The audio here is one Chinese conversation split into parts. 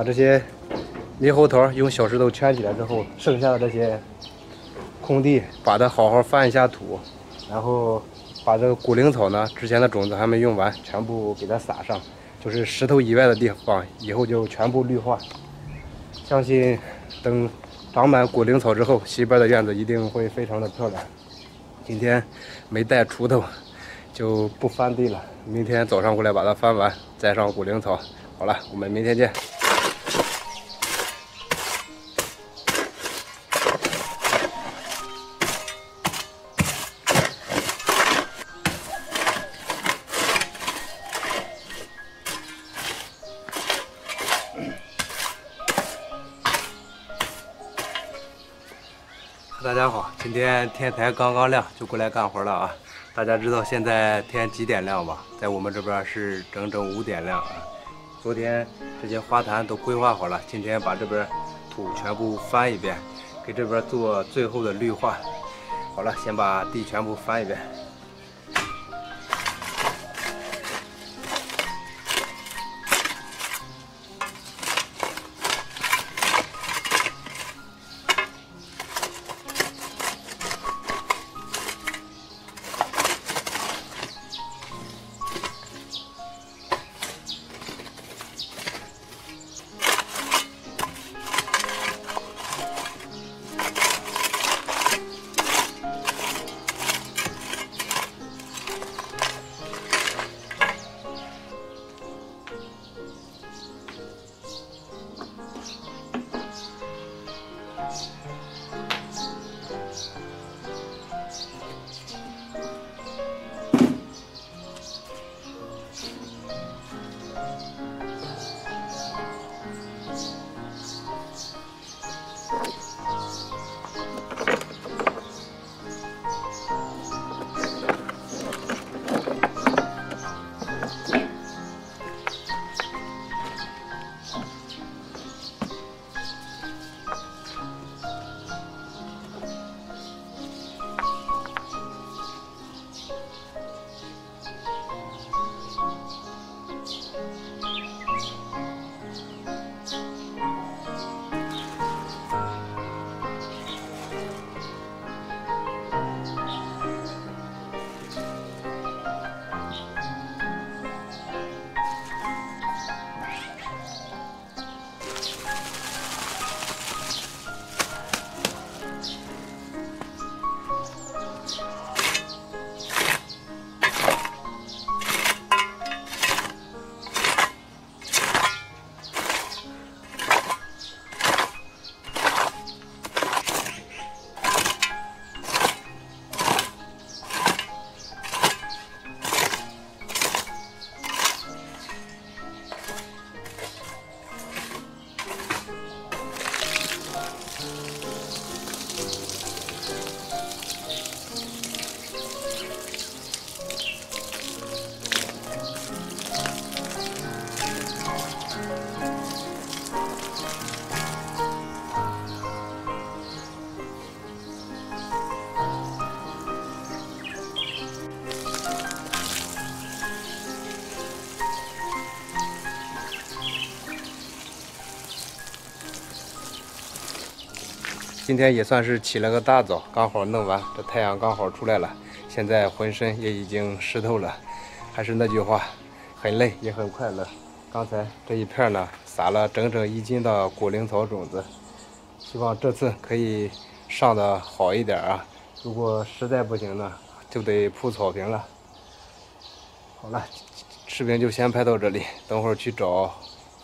把这些猕猴桃用小石头圈起来之后，剩下的这些空地，把它好好翻一下土，然后把这个骨灵草呢，之前的种子还没用完，全部给它撒上，就是石头以外的地方，以后就全部绿化。相信等长满骨灵草之后，西边的院子一定会非常的漂亮。今天没带锄头，就不翻地了。明天早上过来把它翻完，栽上骨灵草。好了，我们明天见。大家好，今天天才刚刚亮，就过来干活了啊！大家知道现在天几点亮吧？在我们这边是整整五点亮啊！昨天这些花坛都规划好了，今天把这边土全部翻一遍，给这边做最后的绿化。好了，先把地全部翻一遍。今天也算是起了个大早，刚好弄完，这太阳刚好出来了。现在浑身也已经湿透了，还是那句话，很累也很快乐。刚才这一片呢，撒了整整一斤的果灵草种子，希望这次可以上的好一点啊。如果实在不行呢，就得铺草坪了。好了，视频就先拍到这里，等会儿去找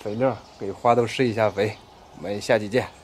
肥料给花都施一下肥。我们下期见。